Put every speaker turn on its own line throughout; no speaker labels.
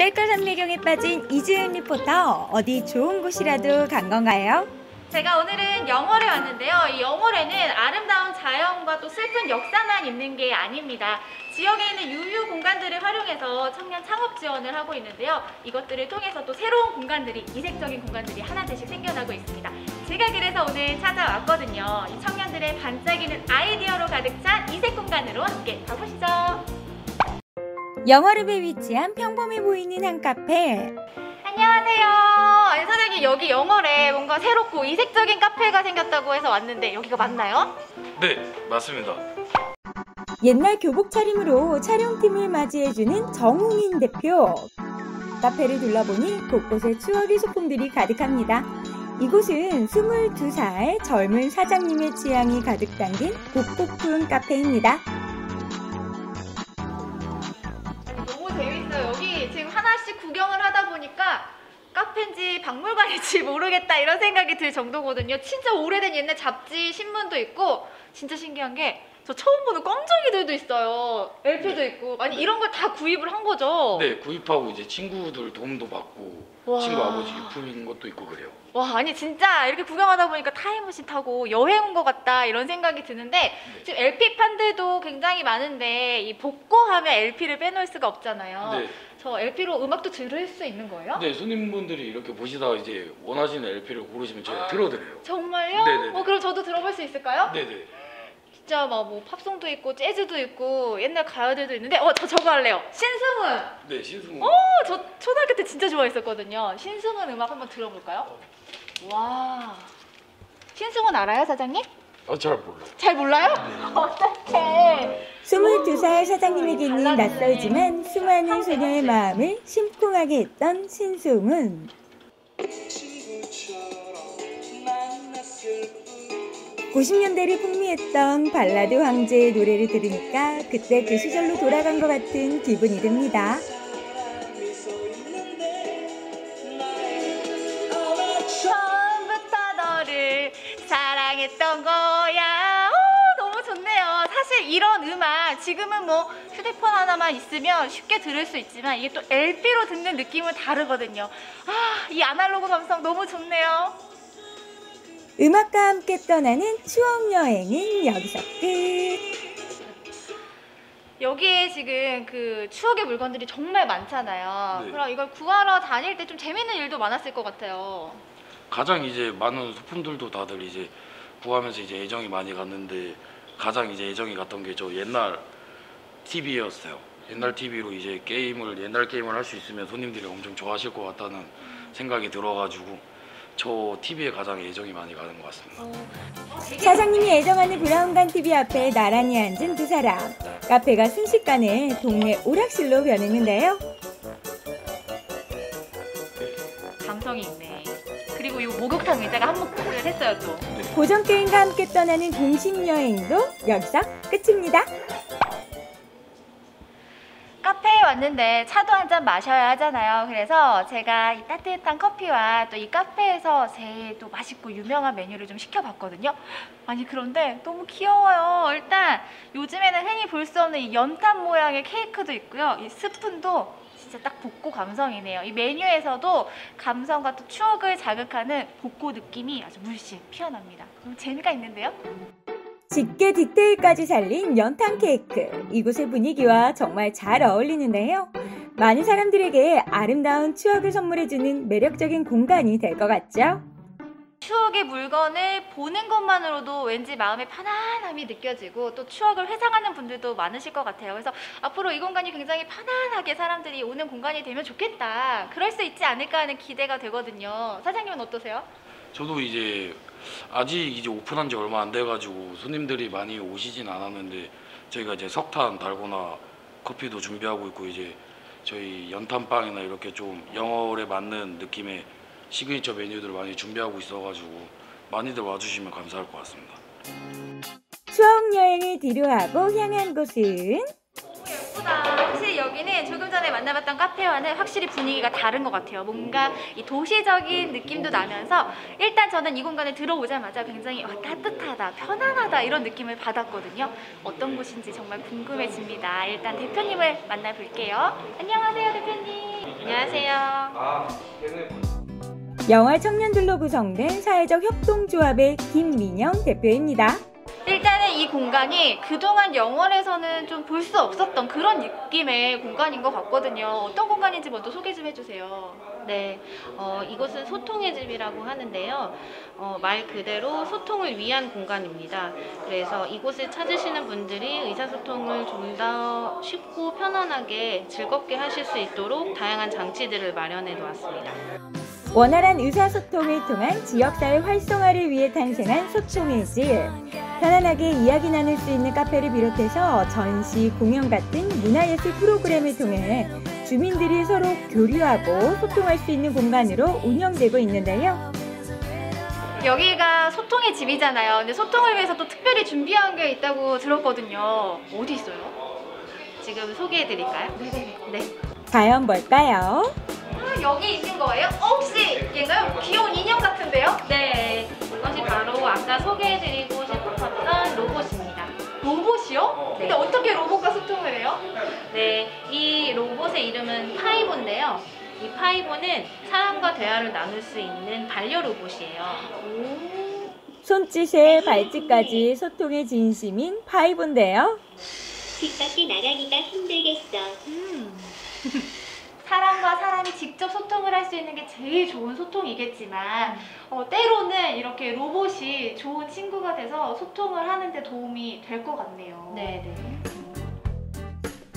셀카 삼매경에 빠진 이지은 리포터 어디 좋은 곳이라도 간 건가요?
제가 오늘은 영월에 왔는데요. 이 영월에는 아름다운 자연과 또 슬픈 역사만 있는 게 아닙니다. 지역에 있는 유휴 공간들을 활용해서 청년 창업 지원을 하고 있는데요. 이것들을 통해서 또 새로운 공간들이, 이색적인 공간들이 하나둘씩 생겨나고 있습니다. 제가 그래서 오늘 찾아왔거든요. 이 청년들의 반짝이는 아이디어로 가득 찬 이색 공간으로 함께 가보시죠.
영월읍에 위치한 평범해 보이는 한 카페.
안녕하세요. 사장님 여기 영월에 뭔가 새롭고 이색적인 카페가 생겼다고 해서 왔는데 여기가 맞나요?
네, 맞습니다.
옛날 교복 차림으로 촬영팀을 맞이해주는 정웅인 대표. 카페를 둘러보니 곳곳에 추억의 소품들이 가득합니다. 이곳은 22살 젊은 사장님의 취향이 가득 담긴 복고풍 카페입니다.
보니까 카페인지 박물관인지 모르겠다 이런 생각이 들 정도거든요. 진짜 오래된 옛날 잡지, 신문도 있고 진짜 신기한 게 저 처음 보는 껌정이들도 있어요. LP도 있고 아니 이런 걸 다 구입을 한 거죠?
네, 구입하고 이제 친구들 도움도 받고
와.
친구 아버지 유품인 것도 있고 그래요.
와 아니 진짜 이렇게 구경하다 보니까 타임머신 타고 여행 온 것 같다 이런 생각이 드는데 지금 LP 판들도 굉장히 많은데 이 복고하면 LP를 빼놓을 수가 없잖아요.
네,
저 LP로 음악도 들을 수 있는 거예요?
네 손님분들이 이렇게 보시다가 이제 원하시는 LP를 고르시면 저희가 들어드려요.
정말요?
네네네.
어 그럼 저도 들어볼 수 있을까요?
네, 네.
진짜 막 뭐 팝송도 있고 재즈도 있고 옛날 가요들도 있는데 어 저 저거 할래요. 신승훈.
네, 신승우.
어저 초등학교 때 진짜 좋아했었거든요. 신승훈 음악 한번 들어볼까요? 와. 신승훈 알아요 사장님?
아, 잘 몰라요.
잘 몰라요? 어떡해.
22살 사장님에게는 낯설지만 수많은 소녀의 마음을 심쿵하게 했던 신승훈. 90년대를 풍미했던 발라드 황제의 노래를 들으니까 그때 그 시절로 돌아간 것 같은 기분이 듭니다.
처음부터 너를 사랑했던 거야. 오, 너무 좋네요. 사실 이런 음악 지금은 뭐 휴대폰 하나만 있으면 쉽게 들을 수 있지만 이게 또 LP로 듣는 느낌은 다르거든요. 아, 이 아날로그 감성 너무 좋네요.
음악과 함께 떠나는 추억 여행은 여기서 끝.
여기에 지금 그 추억의 물건들이 정말 많잖아요.
네.
그럼 이걸 구하러 다닐 때 좀 재밌는 일도 많았을 것 같아요.
가장 이제 많은 소품들도 다들 이제 구하면서 이제 애정이 많이 갔는데 가장 이제 애정이 갔던 게 저 옛날 TV였어요. 옛날 TV로 이제 게임을 옛날 게임을 할 수 있으면 손님들이 엄청 좋아하실 것 같다는 생각이 들어가지고 저 TV에 가장 애정이 많이 가는 것 같습니다.
사장님이 애정하는 브라운관 TV 앞에 나란히 앉은 두 사람. 카페가 순식간에 동네 오락실로 변했는데요.
감성이 있네. 그리고 이 목욕탕 의자가 한몫을 했어요 또.
고전 게임과 함께 떠나는 동심 여행도 여기서 끝입니다.
왔는데 차도 한 잔 마셔야 하잖아요. 그래서 제가 이 따뜻한 커피와 또 이 카페에서 제일 또 맛있고 유명한 메뉴를 좀 시켜봤거든요. 아니 그런데 너무 귀여워요. 일단 요즘에는 흔히 볼 수 없는 이 연탄 모양의 케이크도 있고요. 이 스푼도 진짜 딱 복고 감성이네요. 이 메뉴에서도 감성과 또 추억을 자극하는 복고 느낌이 아주 물씬 피어납니다. 너무 재미가 있는데요?
집게 디테일까지 살린 연탄 케이크. 이곳의 분위기와 정말 잘 어울리는데요. 많은 사람들에게 아름다운 추억을 선물해주는 매력적인 공간이 될 것 같죠?
추억의 물건을 보는 것만으로도 왠지 마음의 편안함이 느껴지고 또 추억을 회상하는 분들도 많으실 것 같아요. 그래서 앞으로 이 공간이 굉장히 편안하게 사람들이 오는 공간이 되면 좋겠다. 그럴 수 있지 않을까 하는 기대가 되거든요. 사장님은 어떠세요?
저도 이제 아직 이제 오픈한 지 얼마 안 돼가지고 손님들이 많이 오시진 않았는데 저희가 이제 석탄 달고나 커피도 준비하고 있고 이제 저희 연탄빵이나 이렇게 좀 영월에 맞는 느낌의 시그니처 메뉴들을 많이 준비하고 있어가지고 많이들 와주시면 감사할 것 같습니다.
추억 여행을 뒤로 하고 향한 곳은
예쁘다. 확실히 여기는 조금 전에 만나봤던 카페와는 확실히 분위기가 다른 것 같아요. 뭔가 이 도시적인 느낌도 나면서 일단 저는 이 공간에 들어오자마자 굉장히 어, 따뜻하다, 편안하다 이런 느낌을 받았거든요. 어떤 곳인지 정말 궁금해집니다. 일단 대표님을 만나볼게요. 안녕하세요, 대표님. 안녕하세요.
영월 청년들로 구성된 사회적 협동조합의 김민영 대표입니다.
일단은 이 공간이 그동안 영월에서는 좀 볼 수 없었던 그런 느낌의 공간인 것 같거든요. 어떤 공간인지 먼저 소개 좀 해주세요.
네, 어, 이곳은 소통의 집이라고 하는데요. 어, 말 그대로 소통을 위한 공간입니다. 그래서 이곳을 찾으시는 분들이 의사소통을 좀 더 쉽고 편안하게 즐겁게 하실 수 있도록 다양한 장치들을 마련해 놓았습니다.
원활한 의사소통을 통한 지역사회 활성화를 위해 탄생한 소통의 집. 편안하게 이야기 나눌 수 있는 카페를 비롯해서 전시, 공연 같은 문화예술 프로그램을 통해 주민들이 서로 교류하고 소통할 수 있는 공간으로 운영되고 있는데요.
여기가 소통의 집이잖아요. 근데 소통을 위해서 또 특별히 준비한 게 있다고 들었거든요. 어디 있어요?
지금 소개해 드릴까요?
네.
과연 뭘까요?
아, 여기 있는
소개해 드리고 싶었던 로봇입니다.
로봇이요? 근데
네.
어떻게 로봇과 소통을 해요?
네, 이 로봇의 이름은 파이보인데요. 이 파이보는 사람과 대화를 나눌 수 있는 반려 로봇이에요.
손짓에 발짓까지 소통의 진심인 파이브인데요.
집 밖에 나가기가 힘들겠어.
음. 사람과 사람이 직접 소통을 할 수 있는 게 제일 좋은 소통이겠지만 어, 때로는 이렇게 로봇이 좋은 친구가 돼서 소통을 하는데 도움이 될 것 같네요.
네, 네.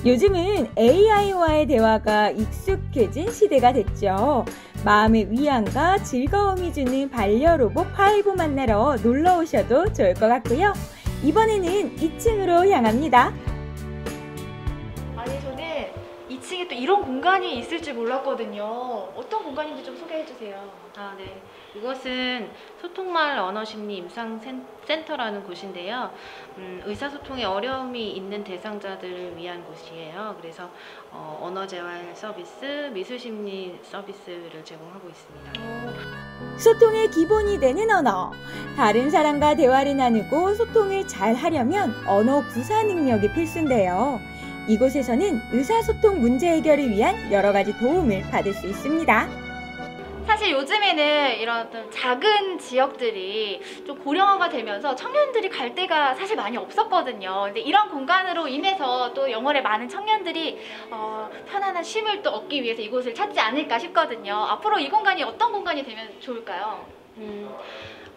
요즘은 AI와의 대화가 익숙해진 시대가 됐죠. 마음의 위안과 즐거움이 주는 반려로봇 파이브 만나러 놀러 오셔도 좋을 것 같고요. 이번에는 2층으로 향합니다.
아니 저는 2층에 또 이런 공간이 있을 줄 몰랐거든요. 어떤 공간인지 좀 소개해 주세요.
아, 네. 이곳은 소통마을 언어심리 임상센터라는 곳인데요. 음, 의사소통에 어려움이 있는 대상자들을 위한 곳이에요. 그래서 어, 언어재활 서비스, 미술심리 서비스를 제공하고 있습니다.
소통의 기본이 되는 언어. 다른 사람과 대화를 나누고 소통을 잘 하려면 언어 구사 능력이 필수인데요. 이곳에서는 의사소통 문제 해결을 위한 여러 가지 도움을 받을 수 있습니다.
사실 요즘에는 이런 어떤 작은 지역들이 좀 고령화가 되면서 청년들이 갈 데가 사실 많이 없었거든요. 근데 이런 공간으로 인해서 또 영월의 많은 청년들이 어, 편안한 쉼을 또 얻기 위해서 이곳을 찾지 않을까 싶거든요. 앞으로 이 공간이 어떤 공간이 되면 좋을까요?
음,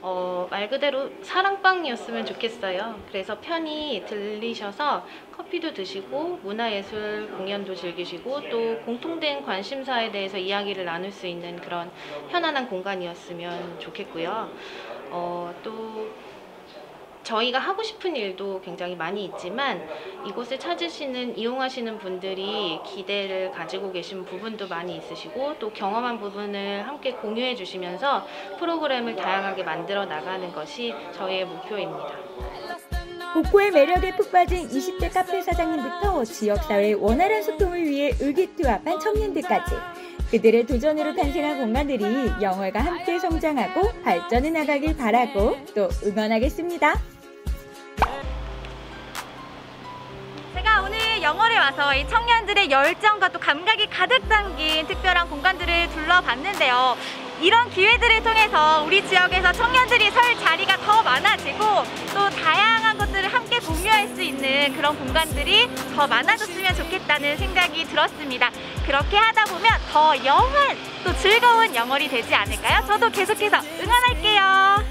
어, 말 그대로 사랑방이었으면 좋겠어요. 그래서 편히 들리셔서 커피도 드시고 문화예술 공연도 즐기시고 또 공통된 관심사에 대해서 이야기를 나눌 수 있는 그런 편안한 공간이었으면 좋겠고요. 어, 또 저희가 하고 싶은 일도 굉장히 많이 있지만 이곳을 찾으시는 이용하시는 분들이 기대를 가지고 계신 부분도 많이 있으시고 또 경험한 부분을 함께 공유해 주시면서 프로그램을 다양하게 만들어 나가는 것이 저희의 목표입니다.
복고의 매력에 푹 빠진 20대 카페 사장님부터 지역사회의 원활한 소통을 위해 의기투합한 청년들까지 그들의 도전으로 탄생한 공간들이 영월과 함께 성장하고 발전해 나가길 바라고 또 응원하겠습니다.
영월에 와서 이 청년들의 열정과 또 감각이 가득 담긴 특별한 공간들을 둘러봤는데요. 이런 기회들을 통해서 우리 지역에서 청년들이 설 자리가 더 많아지고 또 다양한 것들을 함께 공유할 수 있는 그런 공간들이 더 많아졌으면 좋겠다는 생각이 들었습니다. 그렇게 하다 보면 더 영원 또 즐거운 영월이 되지 않을까요? 저도 계속해서 응원하겠습니다.